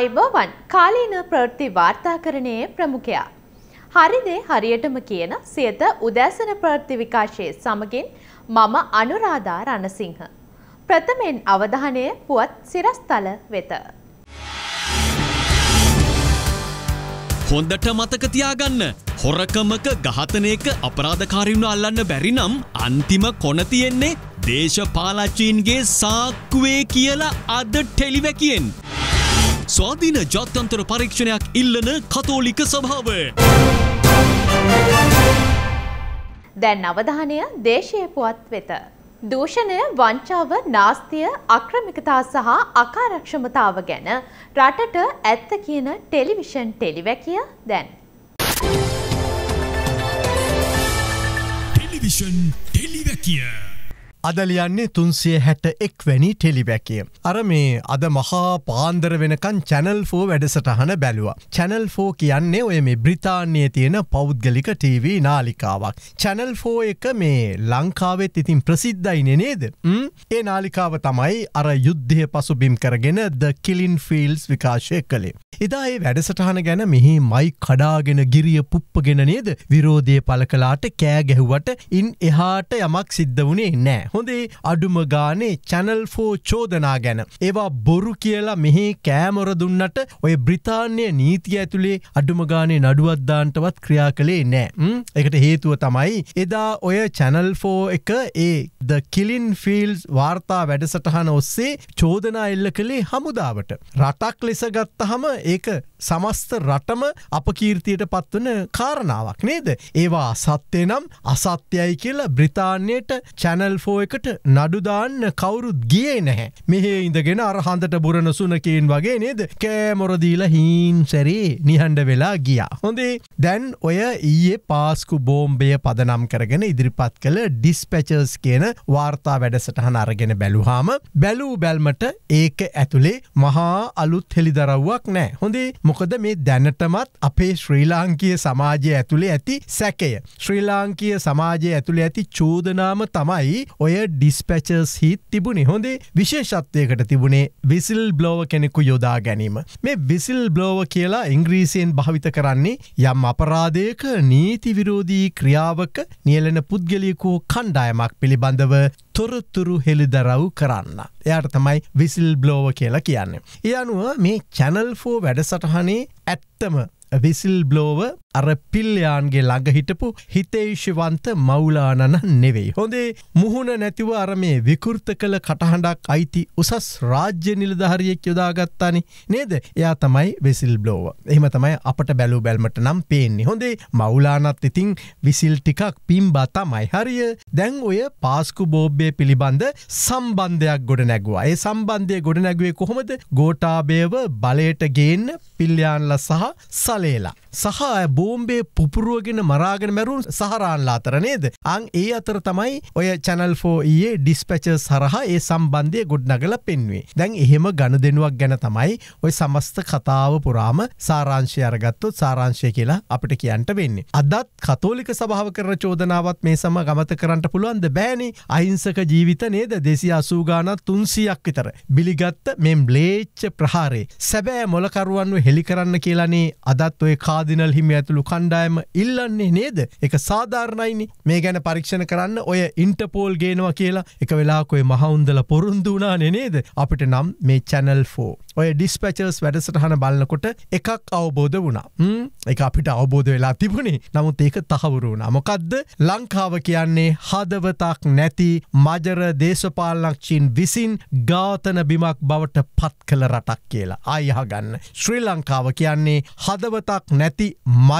අයිබෝවන් කාලීන ප්‍රවෘත්ති වාර්තාකරණයේ ප්‍රමුඛයා. හරිදේ හරියටම කියන සියත උදෑසන ප්‍රවෘත්ති විකාශයේ සමගින් මම අනුරාධා රණසිංහ. ප්‍රථමයෙන් අවධානය පුවත් සිරස්තල වෙත. හොඳට මතකතියාගන්න හොරකමක ගහතනයක අපරාධකාරයුණ අල්ලන්න බැරිනම් අන්තිම කොන තියෙන්නේ දේශපාලච්චීන්ගේ සාක්කුවේ කියලා අද ටෙලිවැකියෙන්. ස්වාධීන ජාත්‍යන්තර පරීක්ෂණයක් ඉල්ලන කතෝලික සභාව. දැන් අවධානය දේශය පුවත් වෙත. දූෂණය වංචාව නාස්තිය අක්‍රමිකතා සහ අකාරක්ෂමතාව ගැන රටට ඇත්ත කියන ටෙලිවිෂන් ටෙලිවැකිය දැන්. ටෙලිවිෂන් ටෙලිවැකිය. අදලියන්නේ තුන්සිය හැට එක් වැනි ටෙලිවැකිය. අර මේ අද මහා පාන්දර වෙනකන් චැනල් ෆෝ වැඩසටහන බැලුව. චැනල් ෆෝ කියන්නේ ඔය මේ බ්‍රිතාන්‍යය තියෙන පෞද්ගලික TV නාලිකාවක්. චැනල් ෆෝ එක මේ ලංකාවෙත් ඉතින් ප්‍රසිද්ධයින නේද. ඒ නාලිකාව තමයි අර යුද්ධය පසු බිම් කරගෙන ද කිලින් ෆිල්ස් විකාශය කළේ. එදා ඒ වැඩසටහන ගැන මෙහි මයි කඩාගෙන ගිරිය පුප්පගෙන නේද විරෝධය පල කලාට කෑ ගැහුවට ඉන් එහාට යමක් සිද්ධ වුණේ නෑ. හොඳේ අඩුම ගානේ චැනල් ෆෝ චෝදනා ගැන. ඒවා බොරු කියලා මෙහි කෑමොර දුන්නට ඔය බ්‍රිතාන්‍ය නීතිය ඇතුළේ අඩුමගානේ නඩුවද්දාන්ටවත් ක්‍රියා කළේ නෑ. එකට හේතුව තමයි එදා ඔය චැනල් ෆෝ එක ඒ ද කිලින් ෆිල්ස් වාර්තා වැඩසටහන ඔස්සේ චෝදනා එල්ල කළේ හමුදාවට. රටක් ලෙස ගත්තහම ඒක සමස්ත රටම අපකීර්තියට පත්වන කාරණාවක් නේද. ඒවා අසත්‍යය නම් අසත්‍යයි කියලා බ්‍රිතාන්‍යයට චැනල් ෆෝ එකට නඩුදාන්න කවුරුත් ගියේ නැහැ. මෙහේ ඉඳගෙන අරහන්දට බුරණ සුනකයෙන් වගේ නේද කෑමොරදීල හීන් සැරේ නිහන්ඩ වෙලා ගියා. හොඳේ දැන් ඔය ඊයේ පාස්කු බෝම්බය පදනම් කරගෙන ඉදිරිපත් කළ ඩිස්පැචර්ස් කියන වාර්තා වැඩසටහන අරගෙන බැලුහාම බැලූ බැල්මට ඒක ඇතුළේ මහා අලුත් හෙළිදරව්වක් නෑ. හොඳේ මොකද මේ දැනටමත් අපේ ශ්‍රී ලාංකිය සමාජය ඇතුළේ ඇති සැකය. ශ්‍රී ලාංකිය සමාජය ඇතුළේ ඇති චෝදනාම තමයි ඔය ඔය ඩිස්පැචර්ස් හිත් තිබුණේ හොඳේ විශේෂත්වයකට තිබුණේ විසිල් බ්ලෝව කෙනෙකු යොදා ගැනීම. මේ විසිල් බ්ලෝව කියලා ඉංග්‍රීසියෙන් භාවිත කරන්නේ යම් අපරාධයක නීති විරෝධී ක්‍රියාවක නියලෙන පුද්ගලියකෝ කණ්ඩායමක් පිළිබඳව තොරතුරු හෙළිදරව් කරන්න. එයාට තමයි විසිල් බ්ලෝව කියලා කියන්නේ. ඒ අනුව මේ චැනල් ෆෝ වැඩසටහනේ ඇත්තම විසිල් බ්ලෝව අර පිල්ලයාන්ගේ ළඟ හිටපු හිතේශවන්ත මවුලානන නෙවෙයි. හොඳේ මුහුණ නැතිව අර මේ විකෘත කළ කටහඬක් අයිති උසස් රාජ්‍ය නිලධහරියෙක් යොදාගත්තානි නේද එයා තමයි වෙසිල් බ්ලෝව. එහම තමයි අපට බැලූ බැල්මට නම් පේන්නේ හොඳේ මවුලානත් ඉතිං විසිල් ටිකක් පිම්බා තමයි හරිය දැන් ඔය පාස්කු බෝබ්බය පිළිබඳ සම්බන්ධයක් ගොඩ නැගවා. ඒ සම්බන්ධය ගොඩ නැගුවේ කොහොමද ගෝටාබේව බලයට ගේන්න පිල්්‍යයාන්ල සහ සලේලා. සහ බෝම්බේ පුපුරුවගෙන මරාගෙන මැරුන් සහරාන්ලා අතර නේද. අං ඒ අතර තමයි ඔය චැනල් ෆෝ ඒ ඩිස්පචර් සරහා ඒ සම්බන්ධය ගොඩ්නගල පෙන්වේ. දැන් එහෙම ගණ දෙනුවක් ගැන තමයි ඔය සමස්ත කතාව පුරාම සාරංශය අරගත්තුත් සාරංශය කියලා අපිට කියන්ට වෙන්නේ. අදත් කතෝලික සභාව කරන චෝදනාවත් මේ සම ගමත කරන්නට පුළුවන්ද බෑනි අහිංසක ජීවිත නේද දෙසි අසූගානත් තුන්සියක් විතර. බිලිගත්ත මෙම් බ්ලේච්ච ප්‍රහාරේ. සැබෑ මොලකරුවන්ව හෙළි කරන්න කියලානේ අදත් ඔය කාදිනල් හිම ඇතුළු කණ්ඩායම ඉල්ලන්නේ නේද? එක සාධාරණයිනි. මේ ගැන පරීක්ෂණ කරන්න ඔය ඉන්ටපෝල් ගේනවා කියලා එක වෙලාකොය මහවුන්දල පොරුන්දුනා නේද? අපිට නම් මේ චැනල් ෆෝ ඔය ඩිස්පචර්ස් වැඩසටහන බලන්නකොට එකක් අවබෝධ වුණා. එක අපිට අවබෝධ වෙලා තිබුණේ. නමුත් ඒක තහවුරුණ මොකක්ද ලංකාව කියන්නේ හදවතක් නැති මජර දේශපාලනක්ෂීන් විසින් ගාතන බිමක් බවට පත් කළ රටක් කියලා. අයහගන්න ශ්‍රී ලංකාව කියන්නේ හදවතක් නැති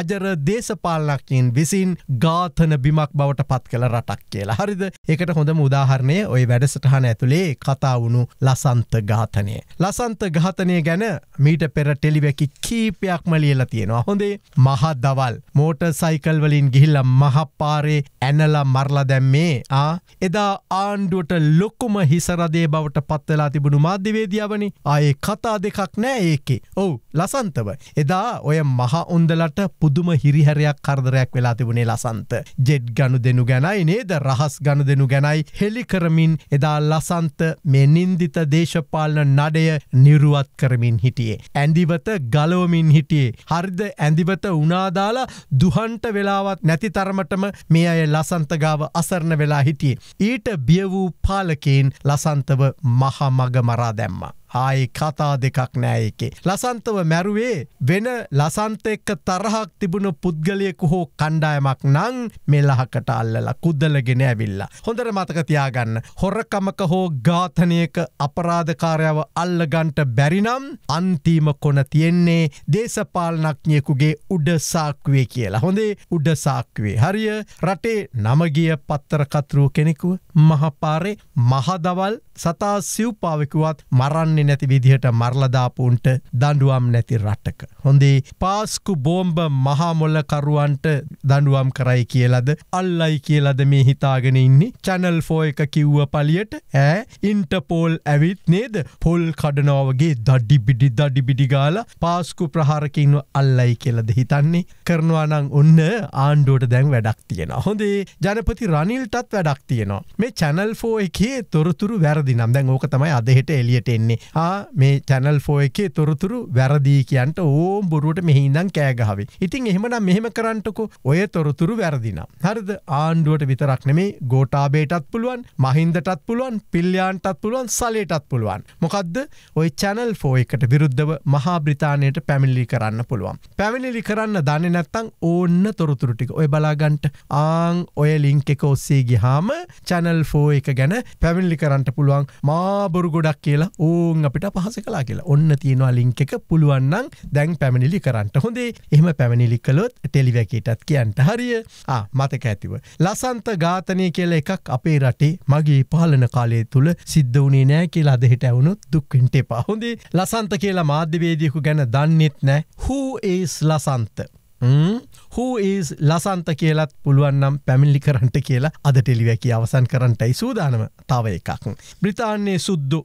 මජර දේශපාලනක්කින් විසින් ගාතන බිමක් බවට පත් කළ රටක් කියලා. හරිද? එකට හොඳම උදාහරණය ඔය වැඩසටහන ඇතුළේ කතා වුණු ලසන්ත ඝාතනය. ලසන්ත ඝාතනය ගැන මීට පෙර ටෙලිවැකි කීපයක්ම ලියල තියෙනවා. හොඳේ මහත් දවල් මෝට සයිකල් වලින් ගිහිල්ල මහපාරේ ඇනල මරලා දැම්මේ. ආ එදා ආණ්ඩුවට ලොක්කුම හිසරදේ බවට පත්වෙලා තිබුණු මාධ්‍යවේදියාවනි. ආයේ කතා දෙකක් නෑ ඒකේ. ඔවු ලසන්තව. එදා ඔය මහ උන්දලට පුද පුදුම හිරිහැරයක් කරදරයක් වෙලා තිබුණේ ලසන්ත. ජෙඩ් ගණු දෙනු ගැනයි නේද රහස් ගණු දෙනු ගැනයි හෙළි කරමින් එදා ලසන්ත මේ නින්දිත දේශපාලන නඩය නිරුවත් කරමින් හිටියේ. ඇඳිවත ගලෝමින් හිටියේ. හරිද ඇඳිවත උනාදාලා දුහන්ට වෙලාවත් නැති තරමටම මේ අය ලසන්තගාව අසරණ වෙලා හිටියේ. ඊට බිය වූ පාලකයෙන් ලසන්තව මහමග මරා දැම්මා. ආයි කතා දෙකක් නෑ එකේ. ලසන්තව මැරුවේ වෙන ලසන්ත එක්ක තරහක් තිබුණු පුද්ගලයෙකු හෝ කණ්ඩායමක් නං මෙල්ලහකට අල්ලලා කුද්දලගෙන ඇවිල්ලා. හොඳර මතකතියාගන්න හොරකමක හෝ ඝාතනයක අපරාධකාරයාව අල්ලගන්ට බැරිනම් අන්තිම කොන තියෙන්නේ දේශපාලනක්ඥයකුගේ උඩසාක්වේ කියලා. හොඳේ උඩසාක්වේ. හරිය රටේ නමගිය පත්තරකත්රුව කෙනෙකුව මහපාරේ මහදවල් සතා සිව්පාවකුවත් මරන්නේ නැති විදිහට මරලදාපුන්ට දඩුවම් නැති රට්ටක. හොඳේ පාස්කු බෝම්බ මහාමොල්ලකරුවන්ට දඩුවම් කරයි කියලද අල්ලයි කියලද මේ හිතාගෙන ඉන්නේ චැනල් ෆෝ එක කිව්ව පලියට ඇ ඉන්ටපෝල් ඇවිත් නේද පොල් කඩනවාවගේ දඩ්ඩිබිඩි දඩිබිඩිගාල පාස්කු ප්‍රහාරකින්ව අල්ලයි කියලද හිතන්නේ කරනවා නං ඔන්න ආණ්ඩුවට දැන් වැඩක් තියෙන. හොඳේ ජනපති රනිල්ටත් වැඩක් තියෙනවා. මේ චැනල් ෆෝ එකේ තොරතුරු වැරදි නම් දැන් ඕක තමයි අදහෙට එලියට එන්නේ ආ මේ චැනල් ෆෝ එකේ තොරතුරු වැරදිී කියන්ට ඕම් බොරුවට මෙහින්දන් කෑගහවේ. ඉතින් එහෙමනම් මෙහෙම කරන්නටකු ඔය තොරතුරු වැරදිනම්. හරිද ආණ්ඩුවට විතරක් නෙමේ ගෝටාබේටත් පුළුවන් මහින්දටත් පුළුවන් පිල්්‍යයාන්ටත් පුළුවන් සලේටත් පුළුවන්. මොකක්ද ඔය චැනල් ෆෝ එකට විරුද්ධව මහා බ්‍රතාානයට පැමිල්ලි කරන්න පුළුවන්. පැමිණිලි කරන්න දන්න නැත්තං ඕන්න තොරතුරටික ඔය බලාගන්ට ආං ඔය ලිංක එක ඔස්සේ ගිහාම චැනල් ෆෝ එක ගැන පැමිල්ලි කරන්නට පුළුවන්. මාබොරු ගොඩක් කියලා ඕන් අපිට පහස කලා කියලා. ඔන්න තියෙනවා ලිංක එක. පුළුවන්නම් දැන් පැමිණිලි කරන්නට හොඳේ. එහම පැමිණිලි කළොත් ටෙලිවැකටත් කියන්ට හරිය. මතක ඇතිව. ලසන්ත ඝාතනය කියල එකක් අපේ රටේ මගේ පාලන කාලය තුළ සිද්ධ වනේ නෑ කියලා අදහෙට ඇවුණුත් දුක්කෙන්ට එපා හොඳේ. ලසන්ත කියලා මාධ්‍යවේදියකු ගැන දන්නෙත් නෑ. හූ ඒස් ලසන්ත. හූ ඒස් ලසන්ත කියලත් පුළුවන්නම් පැමිල්ලි කරන්ට කියලා අද ටෙලිවැකි අවසන් කරන්නටයි සූදානම. තව එකක්. බ්‍රතාන්නේ සුද්දු.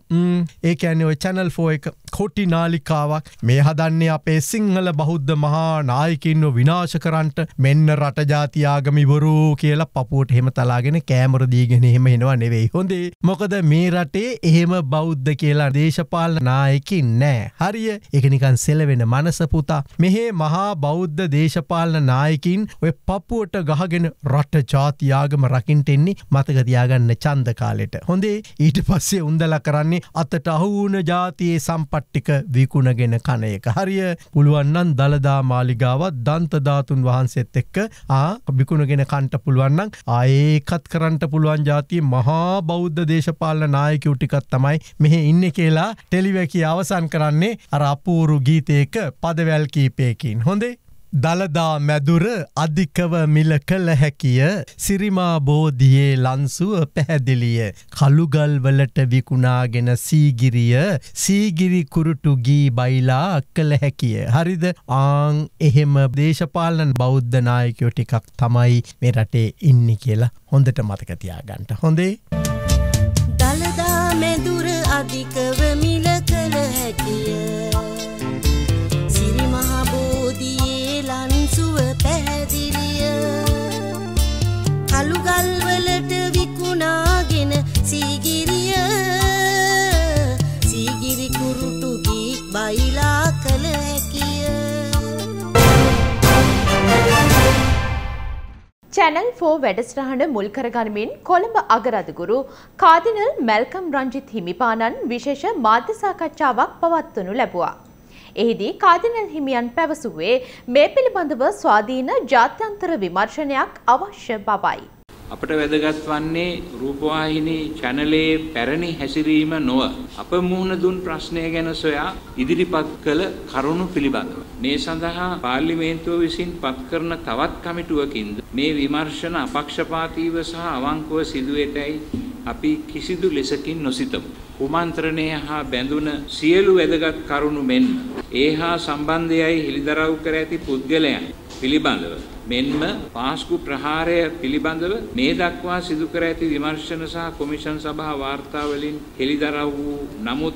ඒක ඇන්නේ ඔය චැනල් ෆෝ එක කොටි නාලිකාවක්. මේ හදන්නේ අපේ සිංහල බෞද්ධ මහා නායකින්ව විනාශ කරන්ට මෙන්න රටජාතියාගමිවරු කියලා පපුුවට හෙම තලාගෙන කෑමරදීගෙන එහෙම එෙනවා නෙවෙයි. හොඳේ. මොකද මේ රටේ එහෙම බෞද්ධ කියලා දේශපාල නායකින් නෑ. හරිය. එකනිකන් සෙලවෙන මනසපුතා මෙහේ මහා බෞද්ධ දේශපාලන නායකින් ඔය පපුුවට ගහගෙන රට ජාතියාගම රකින්ට එන්නේ මතකතියාගන්න චන්ද කාලෙට. හොඳේ ඊට පස්සේ උන්දල කරන්නේ අතට අහුවන ජාතියේ සම්පට්ටික විකුණගෙන කන එක. හරිය පුළුවන්නන් දළදා මාලිගාවත් දන්තධාතුන් වහන්සේත් එක්ක ආ බිකුණගෙන කන්ට පුළුවන්නන් ආඒකත් කරන්නට පුළුවන් ජාතිය මහා බෞද්ධ දේශපාලන නායකවටිකත් තමයි මෙහෙ ඉන්න කියලා ටෙලිවැකි අවසන් කරන්නේ අර අපූරු ගීතයක පදවැල් කීපයකින්. හොඳේ දළදා මැදුර අධිකව මිල කළ හැකිය. සිරිමා බෝධියේ ලන්සුව පැහැදිලිය. කළුගල්වලට විකුණාගෙන සීගිරිය. සීගිරි කුරුටු ගී බයිලා කළ හැකිය. හරිද? ආං එහෙම දේශපාලන බෞද්ධනායකයෝ ටිකක් තමයි මේ රටේ ඉන්න කියලා හොඳට මතකතියාගන්ට හොඳේ. දළදා මැදුර අධිකව මිල කළ හැකිය. චැනල් ෆෝ වැඩස්ටහන මුල් කරගනිමින් කොළඹ අගරදගුරු කාදිනල් මැල්කම් රංජිත් හිමිපාණන් විශේෂ මාධ්‍ය සාකච්ඡාවක් පවත්වනු ලැබුවා. එහිදී කාදිනල් හිමියන් පැවසුවේ මේ පිළිබඳව ස්වාධීන ජාත්‍යන්තර විමර්ශනයක් අවශ්‍ය බවයි. අපට වැදගත් වන්නේ රූපවාහිනී චැනලයේ පැරණි හැසිරීම නොව අප මුහුණ දුන් ප්‍රශ්නය ගැන සොයා ඉදිරිපත් කළ කරුණු පිළිබඳව. මේ සඳහා පාර්ලිමේන්තුව විසින් පත් කරන තවත් කමිටුවකින්ද මේ විමර්ශන අපක්ෂපාතීව සහ අවංකව සිදුවෙතැයි අපි කිසිදු ලෙසකින් නොසිතමු. කුමන්ත්‍රණය හා බැඳුන සියලු වැදගත් කරුණු මෙන්ම ඒ හා සම්බන්ධයයි හෙළිදරව් කර ඇති පුද්ගලයන් පිළිබඳව මෙන්ම පාස්කු ප්‍රහාරය පිළිබඳව මේ දක්වා සිදු කර ඇති විමර්ශන සහ කොමිෂන් සභා වාර්තාවලින් හෙළිදරව් වූ නමුත්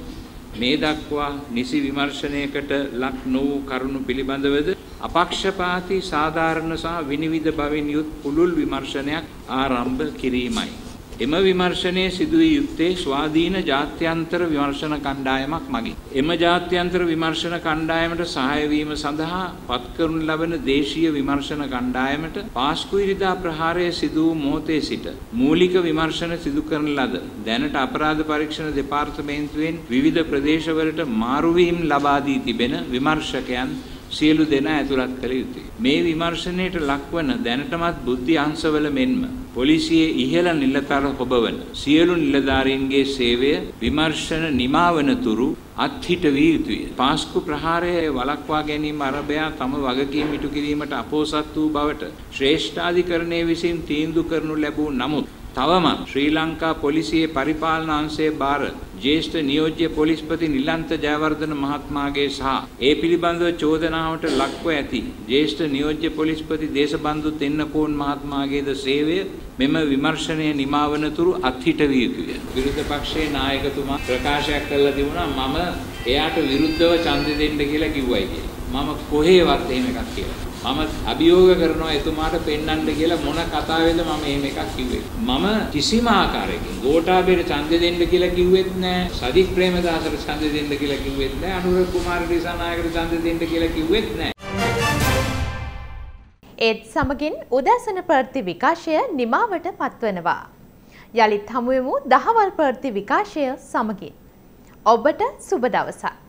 මේ දක්වා නිසි විමර්ශනයකට ලක් නො වූ කරුණු පිළිබඳවද අපක්ෂපාතී සාධාරණ සහ විනිවිද බවින් යුත් පුළුල් විමර්ශනයක් ආරම්භ කිරීමයි. එම විමර්ශනයේ සිදුවිය යුත්තේ ස්වාධීන ජාත්‍යන්තර විමර්ශන කණ්ඩායමක් මගින්. එම ජාත්‍යන්තර විමර්ශන කණ්ඩායමට සහාය වීම සඳහා පත් කරනු ලබන දේශීය විමර්ශන කණ්ඩායමට පාස්කු ඉරිදා ප්‍රහාරය සිදු වූ මොහොතේ සිට මූලික විමර්ශන සිදු කරන ලද දැනට අපරාධ පරීක්ෂණ දෙපාර්තමේන්තුවෙන් විවිධ ප්‍රදේශවලට මාරුවීම් ලබා දී තිබෙන විමර්ශකයන් සියලු දෙනා ඇතුළත් කළ යුතුය. මේ විමර්ශනයට ලක්වන දැනටමත් බුද්ධි අංශවල මෙන්ම පොලිසියේ ඉහළ නිලතර හොබවන සියලු නිලධාරීන්ගේ සේවය විමර්ශන නිමාවන තුරු අත්හිට විය යුතුය. පාස්කු ප්‍රහාරය වළක්වා ගැනීම අරබයා තම වගකීම් ඉටු කිරීමට අපෝසත් වූ බවට ශ්‍රේෂ්ඨාධිකරණය විසින් තීන්දුව කරනු ලැබූ නමුත් තවමත් ශ්‍රී ලංකා පොලිසියේ පරිපාලන අංශයේ භාර ජ්‍යෙෂ්ඨ නියෝජ්‍ය පොලිස්පති නිලන්ත ජයවර්ධන මහත්මයාගේ සහ ඒ පිළිබඳව චෝදනාවට ලක්ව ඇති ජ්‍යෙෂ්ඨ නියෝජ්‍ය පොලිස්පති දේශබන්දු තෙන්නකෝන් මහත්මයාගේද සේවය මෙම විමර්ශනය නිමාවන තුරු අත්හිට විය යුතුය. විරුද්ධ පක්ෂයේ නායකතුමා ප්‍රකාශයක් කළා තිබුණා මම එයාට විරුද්ධව ඡන්දෙ දෙන්න කියලා කිව්වයි කියලා. මම කොහේවත් එහෙම එකක් කියලා. මම අභියෝග කරනවා එතුමාට පෙන්වන්න කියලා මොන කතාවේද මම එහෙම එකක් කිව්වේ. මම කිසිම ආකාරයකින් ගෝඨාභයට ඡන්දෙ දෙන්න කියලා කිව්වෙත් නෑ. සදික් ප්‍රේමදාසට ඡන්දෙ දෙන්න කියලා කිව්වෙත් නෑ. අනුර කුමාර දිසානායකට ඡන්දෙ දෙන්න කියලා කිව්වෙත් නෑ. ඒත් සමගින් උදෑසන ප්‍රවෘත්ති විකාශය නිමාවට පත්වනවා. යළිත් හමුවෙමු දහවල් ප්‍රවෘත්ති විකාශය සමගින්. ඔබට සුබ දවසක්.